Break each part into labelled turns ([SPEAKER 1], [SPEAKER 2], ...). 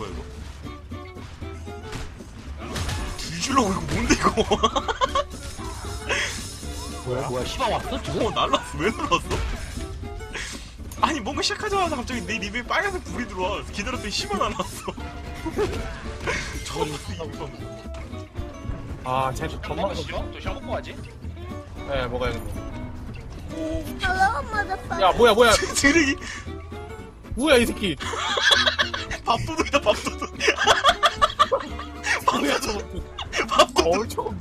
[SPEAKER 1] 뭐야 이거? 뒤질라고 이거 뭔데 이거?
[SPEAKER 2] 뭐야 뭐야 시바 왔어 지금?
[SPEAKER 1] 어 날라왔어 왜 날라왔어? 아니 뭔가 시작하자마자 갑자기 내 립에 빨간색 불이 들어와 기다렸더니 안 나왔어 처음 봤어 이거
[SPEAKER 3] 아,
[SPEAKER 2] 쟤뭐
[SPEAKER 3] 전망
[SPEAKER 2] 먹었어? 또 시험 먹고 가지?
[SPEAKER 3] 네,
[SPEAKER 4] motherfucker.
[SPEAKER 3] 야, 뭐야, 뭐야,
[SPEAKER 1] 드래기
[SPEAKER 3] 뭐야, 이 새끼.
[SPEAKER 1] 밥도둑이다 밥도둑
[SPEAKER 3] 뭐야, 저거.
[SPEAKER 1] 밥도둑
[SPEAKER 3] 얼척.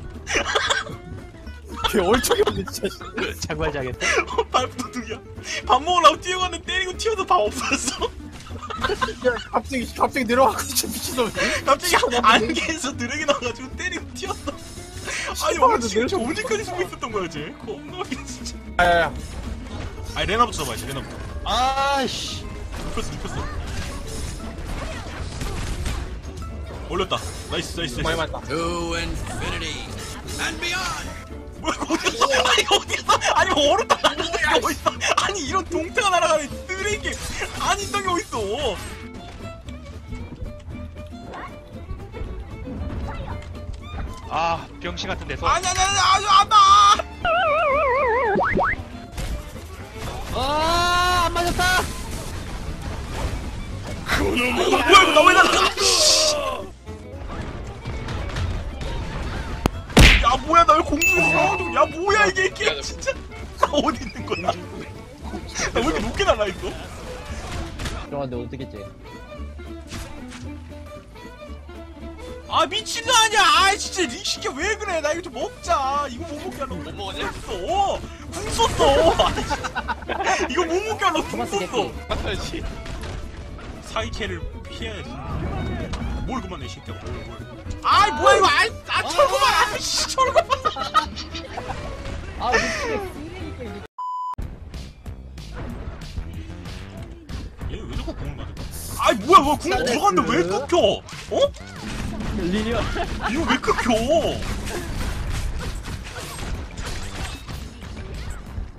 [SPEAKER 3] 걔 얼척이 없네, 진짜.
[SPEAKER 2] 장발장했어?
[SPEAKER 1] 밥도둑이야 밥 먹으려고 뛰어갔는데 때리고 튀어서 밥 없어졌어
[SPEAKER 3] 야, 갑자기, 갑자기 내려와서 진짜 미친놈이.
[SPEAKER 1] 갑자기 안개에서 드래기 나와가지고 때리고 튀었어 아니 어디 언제까지 숨어 있었던 거야 쟤 겁나 진짜
[SPEAKER 3] 야, 야, 야.
[SPEAKER 1] 아니 레나부터 잡아야지 레나부터
[SPEAKER 2] 아이씨
[SPEAKER 1] 눕혔어 눕혔어 올렸다. nice nice
[SPEAKER 3] 많이
[SPEAKER 1] nice.
[SPEAKER 3] 맞다.
[SPEAKER 5] To infinity and beyond.
[SPEAKER 1] 뭐야 어디였어 아니 어디였어 아니 뭐 얼었다 날아가는 게 어딨어? 아니 이런 동태가 날아가는 쓰레기. 아니 있던 게 어딨어?
[SPEAKER 2] 아 병신 같은 데서.
[SPEAKER 1] 아니 아니 아니 아니 안다
[SPEAKER 2] 아안 맞았다.
[SPEAKER 1] 뭐야 이거 나왜 날아가 공중에서 나와줘 야 뭐야 이게? 이게 진짜 나 어디 있는 거야? 나왜 이렇게 높게 날아있어
[SPEAKER 6] 들어갔는데 어떻게 째?
[SPEAKER 1] 아 미친 거 아니야! 아 진짜 이 새끼 왜 그래? 나 이거 좀 먹자. 이거 못 먹게 하려고. 못 먹었냐? 어, 궁 썼어. 궁 썼어. 아니, 진짜. 이거 못 먹게 하려고 궁
[SPEAKER 6] 토마스
[SPEAKER 1] 썼어.
[SPEAKER 6] 개피.
[SPEAKER 1] 사이캐를 피해야지 뭘 그만해 이 새끼야. 뭘 뭘. 아이 뭐야 이거. 아이 아 철거만 아씨 철거만
[SPEAKER 6] 아 미치겠어.
[SPEAKER 1] 얘왜 자꾸 궁을 맞아? 아이 뭐야 뭐야 궁 들어갔는데 왜 끊겨? 어?
[SPEAKER 6] real.
[SPEAKER 1] 이거 왜 끊겨?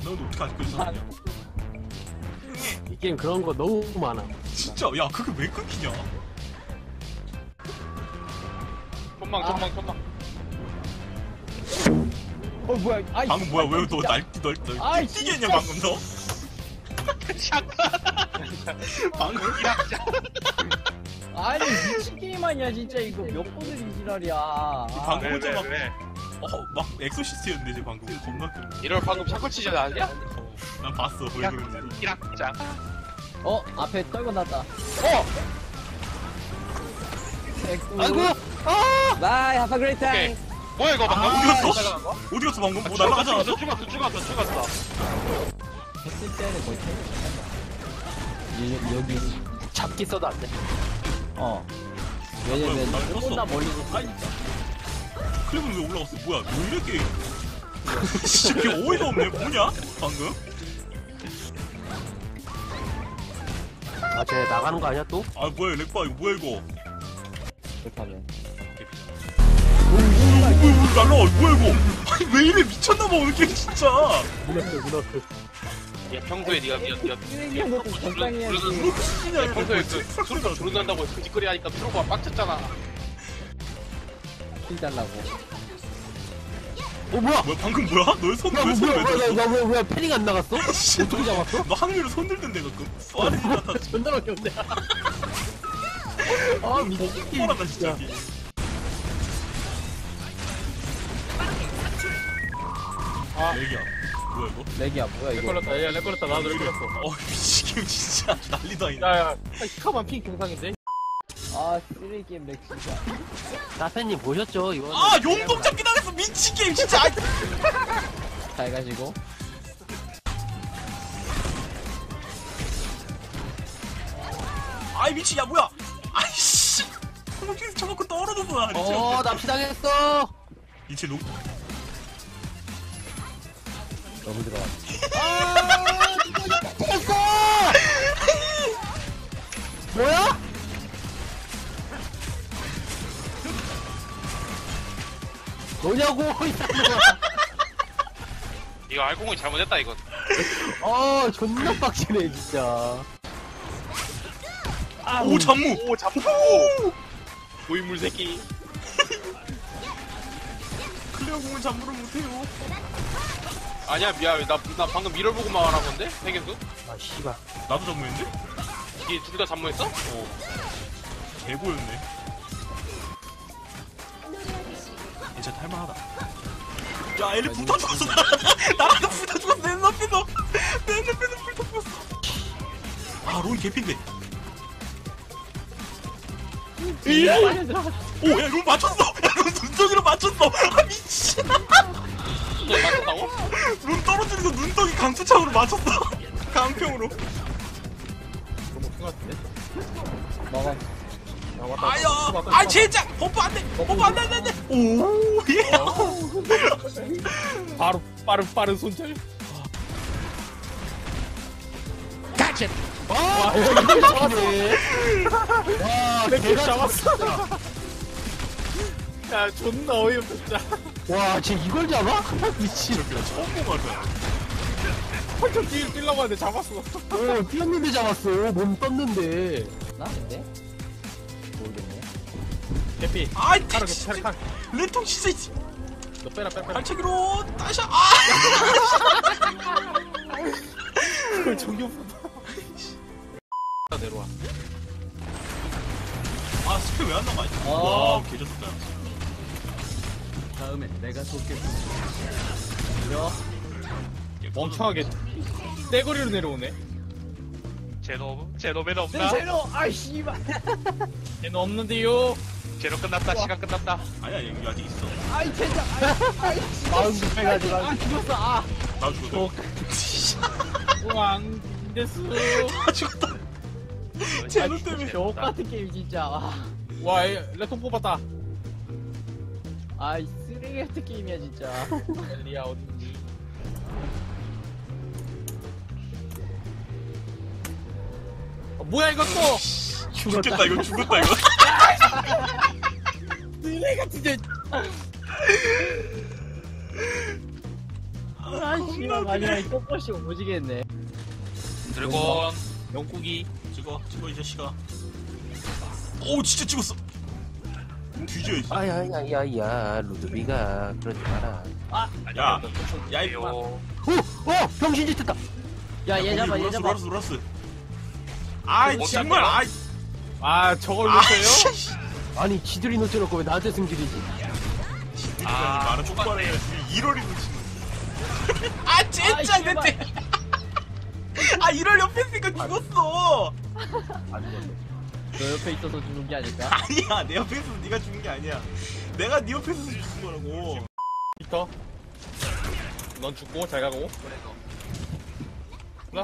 [SPEAKER 1] 넌 어떻게 아직도 있어
[SPEAKER 2] 이 게임 그런 거 너무 많아.
[SPEAKER 1] 진짜? 야 그게 왜 끊기냐
[SPEAKER 2] 손망 손망 손망
[SPEAKER 6] 어 뭐야? 아이.
[SPEAKER 1] 방금 뭐야 왜 너. 날뛰 널 널,
[SPEAKER 6] 아이, 진짜.
[SPEAKER 1] 방금 너 방금
[SPEAKER 6] 아니 미친 게임 아니야 진짜 이거 몇 번을 이 지랄이야. 아,
[SPEAKER 1] 방금 혼자 막, 어, 막 엑소시스트였는데 쟤 방금 겁나.
[SPEAKER 2] 이럴 방금 샤코 치자 나냐?
[SPEAKER 1] 어, 난 봤어 왜 그런지
[SPEAKER 2] 이락장
[SPEAKER 6] 어 앞에 떨고 났다.
[SPEAKER 2] 어!
[SPEAKER 6] 아이고. 아. 바이 하프 그레이트
[SPEAKER 2] 오케이
[SPEAKER 6] 타임.
[SPEAKER 2] 뭐야 이거
[SPEAKER 1] 아,
[SPEAKER 2] 방금
[SPEAKER 1] 어디 갔어? 어디 갔어 방금? 뭐 날라가지 않았어?
[SPEAKER 2] 죽었어 죽었어 죽었어
[SPEAKER 6] 했을 때는 거의 여, 여기
[SPEAKER 2] 잡기 써도 안 돼
[SPEAKER 6] 어. 왜냐면
[SPEAKER 1] 아, 날
[SPEAKER 6] 조금 더
[SPEAKER 1] 떴어.
[SPEAKER 6] 멀리서
[SPEAKER 1] 아니 클립은 왜 올라갔어? 뭐야 왜 이렇게 진짜 걔 어이가 없네 뭐냐 방금?
[SPEAKER 2] 아쟤 나가는 거 아니야 또?
[SPEAKER 1] 아 뭐야 렉바 이거 뭐야 이거
[SPEAKER 6] 하면.
[SPEAKER 1] 뭐야 뭐야 이거 아니 왜 이래 미쳤나봐 오늘 게임 진짜
[SPEAKER 7] 야 평소에 네가 네가 네가
[SPEAKER 6] 쓰레기 한 것도 적당해야지.
[SPEAKER 1] 뭐 미치냐 이거
[SPEAKER 7] 평소에? 그 트로트 부른다고 뒤거리 하니까 트로가 빡쳤잖아.
[SPEAKER 6] kill 달라고.
[SPEAKER 2] 어 뭐야
[SPEAKER 1] 뭐야 방금 뭐야? 너의 손왜
[SPEAKER 2] 뭐야
[SPEAKER 1] 손을
[SPEAKER 2] 뭐야
[SPEAKER 1] 왜
[SPEAKER 2] 뭐야
[SPEAKER 1] 들었어?
[SPEAKER 2] 뭐야 뭐야 parrying 안 나갔어?
[SPEAKER 1] 어떻게 잡았어? 너 위로 손 들던데 가끔 수아레스 같아
[SPEAKER 2] 존나 어려운데 아 게임
[SPEAKER 1] 뻔하다 진짜 아 lag이야 뭐야 이거?
[SPEAKER 6] lag이야 뭐야
[SPEAKER 3] lag
[SPEAKER 6] 이거.
[SPEAKER 3] 걸렸다, 야, lag 걸렸다. 나도 lag 걸렸어.
[SPEAKER 1] 어 미치겠네 진짜 난리도 아니네
[SPEAKER 3] 야, 야, 히카만 ping 정상인데?
[SPEAKER 6] 아 쓰레기 게임 렉 진짜.
[SPEAKER 2] 나팬님 보셨죠 이거
[SPEAKER 1] 아 용동 잡기 당했어 미친 게임 진짜 아이,
[SPEAKER 6] 잘 가시고.
[SPEAKER 1] 아이 미친 야 뭐야 아이씨 저먹고 떨어졌어 나 진짜
[SPEAKER 2] 어 납치당했어
[SPEAKER 1] 이체 녹
[SPEAKER 6] 너무 들어가.
[SPEAKER 2] 됐어 뭐야? 뭐냐고 이
[SPEAKER 7] 이거 알공이 잘못했다 이건.
[SPEAKER 2] 어 존나 빡치네 진짜.
[SPEAKER 1] 오 잠무!
[SPEAKER 7] 오 잡고 고인물 새끼.
[SPEAKER 1] 클레어 공은 잠무를 못해요
[SPEAKER 7] 아니야 미안. 나, 나 방금 미러 보고 말한 건데? 세계수?
[SPEAKER 2] 아 씨발.
[SPEAKER 1] 나도 잠무했는데?
[SPEAKER 7] 이게 둘 다 잠모했어?
[SPEAKER 1] 어. 개고였네. 괜찮다 할만하다. 야 엘리 붙어 죽었어. 나라도 붙어 죽었어. 내 눈앞에서 내 눈앞에서 붙어 죽었어. 아 로이 개핀데.
[SPEAKER 6] 빨리 들어가.
[SPEAKER 1] 오야 론 맞췄어. 야론 눈덩이로 맞췄어. 아 미친
[SPEAKER 7] 너 맞췄다고?
[SPEAKER 1] 론 떨어지는 거 눈덩이 강투창으로 맞췄어. 강평으로.
[SPEAKER 3] 너무 큰것 같은데?
[SPEAKER 6] 막아.
[SPEAKER 3] 아
[SPEAKER 1] 아야! 아 젠장 buff 안돼! buff 안돼 안돼 오 예.
[SPEAKER 3] 바로 빠른 빠른 손절.
[SPEAKER 2] 와 이걸 잡았네. 와
[SPEAKER 3] 내가 잡았어. 야 존나 어이없어 진짜
[SPEAKER 2] 와 쟤 이걸 잡아? 미친.
[SPEAKER 1] 처음 본 거야
[SPEAKER 3] 펄쩍 뛰, 뛰려고 하는데 잡았어.
[SPEAKER 2] 어 뛰었는데 잡았어. 몸 떴는데.
[SPEAKER 6] 나? 근데? 모르겠네.
[SPEAKER 3] 개피.
[SPEAKER 1] 아이
[SPEAKER 3] 개피
[SPEAKER 1] 진짜
[SPEAKER 3] 카로
[SPEAKER 1] 렌통 진짜
[SPEAKER 3] 너 빼라 빼라 빼라.
[SPEAKER 1] 발차기로 다시 아!
[SPEAKER 3] 그걸 정교보다 내려와.
[SPEAKER 1] 아 스페 왜안 나가?
[SPEAKER 6] 어.
[SPEAKER 1] 와 개졌다.
[SPEAKER 6] 다음엔 내가 돕겠어. 이려.
[SPEAKER 3] 멍청하게 떼거리로 내려오네
[SPEAKER 7] 제노 제노맨
[SPEAKER 6] 내
[SPEAKER 7] 없나?
[SPEAKER 6] 제로. 아이 씨발.
[SPEAKER 3] 얘는 없는데요
[SPEAKER 7] 제노 끝났다 시간 끝났다
[SPEAKER 1] 아니 아니 여기 아직 있어.
[SPEAKER 6] 아이 젠장. 아이.
[SPEAKER 2] 마음 급해가지고
[SPEAKER 6] 아 죽었어. 아.
[SPEAKER 1] 나 죽었어.
[SPEAKER 3] 우왕 데스
[SPEAKER 1] 나 죽었다. 제노 때문에.
[SPEAKER 6] 저 같은 게임 진짜. 와.
[SPEAKER 3] 레톤 뽑았다
[SPEAKER 6] 아이 쓰레기 같은 게임이야 진짜.
[SPEAKER 3] 엘리야 어딨니 어, 뭐야 이거 또
[SPEAKER 1] 죽겠다 이거 죽었다 이거.
[SPEAKER 3] 쓰레기 같은
[SPEAKER 6] 게아 씨발 마지막에 꼬꼬시 오지겠네.
[SPEAKER 7] 드래곤
[SPEAKER 3] 영국이
[SPEAKER 1] 찍어 찍어 이 자식아. 오 진짜 찍었어. 뒤져야지.
[SPEAKER 2] 아야야야야 루드비가 그러지 마라
[SPEAKER 1] 야, 야 이거.
[SPEAKER 2] 오! 어! 병신짓 했다
[SPEAKER 6] 야 얘 잡아 얘 잡아.
[SPEAKER 1] 놀았어 놀았어. 아이
[SPEAKER 7] 못
[SPEAKER 1] 정말
[SPEAKER 7] 잡냐?
[SPEAKER 1] 아이.
[SPEAKER 3] 아 저걸
[SPEAKER 1] 아,
[SPEAKER 3] 놓쳐요?
[SPEAKER 1] 씨.
[SPEAKER 2] 아니 지들이 놓쳐놓고 왜 나한테 승질이지
[SPEAKER 1] 아, 말은 똑바로 해야지. 1월이 놓치는. 아 진짜
[SPEAKER 6] 아이.
[SPEAKER 1] 때. 아 1월 옆에 있으니까 죽었어.
[SPEAKER 6] 너 옆에 있어서 죽는 게 아닐까?
[SPEAKER 1] 아니야 내 옆에 있어서 네가 죽은 게 아니야. 내가 네 옆에 있어서 죽은 거라고.
[SPEAKER 3] 피터 넌 죽고 잘 가고 나?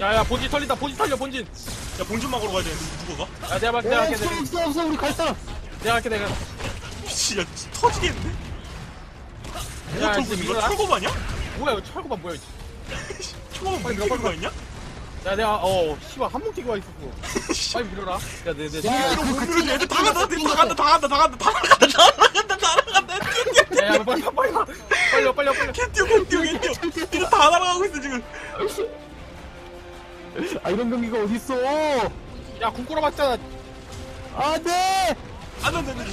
[SPEAKER 3] 야야 본진 털린다 본진 털려 본진
[SPEAKER 1] 야 본전 막으러 가야 되는데 누가 가?
[SPEAKER 3] 야 내가
[SPEAKER 2] 오
[SPEAKER 3] 내가 할게 내가
[SPEAKER 2] 없어 없어 우리 갈 사람
[SPEAKER 3] 내가 할게 내가
[SPEAKER 1] 미친 야 터지겠는데? 뭐
[SPEAKER 3] 야,
[SPEAKER 1] 털고
[SPEAKER 3] 이제
[SPEAKER 1] 있는 거야?
[SPEAKER 3] 밀어라.
[SPEAKER 1] 철거반이야
[SPEAKER 3] 뭐야 이거 철거만 뭐야 이거.
[SPEAKER 1] 철 거반
[SPEAKER 3] 빨리
[SPEAKER 1] 뭐
[SPEAKER 3] 밀어,
[SPEAKER 1] 거
[SPEAKER 3] 빨리
[SPEAKER 1] 있냐?
[SPEAKER 3] 야 내가 어 씨발 한몸 뛰고 와 있었어. 빨리 밀어라. 야내내
[SPEAKER 2] 야,
[SPEAKER 3] 야야
[SPEAKER 2] 그
[SPEAKER 1] 밀어 애들 다 간다 다 간다 다 간다 다 간다 다 간다 다 간다 다 간다.
[SPEAKER 3] 빨리 빨리 빨리 와. 빨리 와, 빨리 와, 빨리 와.
[SPEAKER 1] 개 뛰어 개 뛰어 개 뛰어 애들 다 날아가고 있어 지금.
[SPEAKER 2] 아 이런 경기가 어딨어?
[SPEAKER 3] 야 궁꾸러 맞잖아
[SPEAKER 2] 안돼
[SPEAKER 1] 안돼 안돼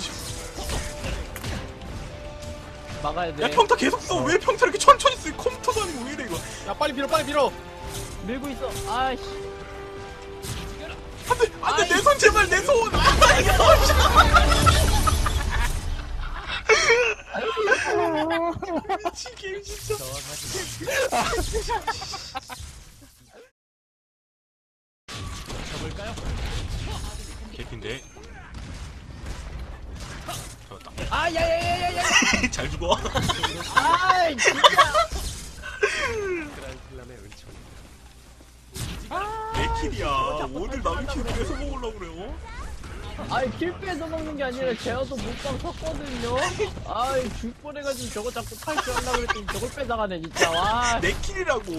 [SPEAKER 6] 막아야 돼.
[SPEAKER 1] 야 평타 계속 써 왜 평타 이렇게 천천히 쓰? 컴퓨터도 아니고 왜 이래 이거?
[SPEAKER 3] 야 빨리 밀어 빨리 밀어.
[SPEAKER 6] 밀고 있어. 아이씨.
[SPEAKER 1] 안돼 안돼. 내 손 제발 내 손 아 이거 미친 게임 진짜. 개핀데 잘 죽어
[SPEAKER 6] 아이 진짜.
[SPEAKER 1] 내 킬이야 오늘 남의 킬을 뺏어 먹으려고 그래요
[SPEAKER 6] 아이 킬 빼서 먹는 게 아니라 제어도 못방 섰거든요. 아이 줄 뻔해가지고 저거 자꾸 탈출하려고 그랬더니 저걸 빼다가네 진짜. 와.
[SPEAKER 1] 내 킬이라고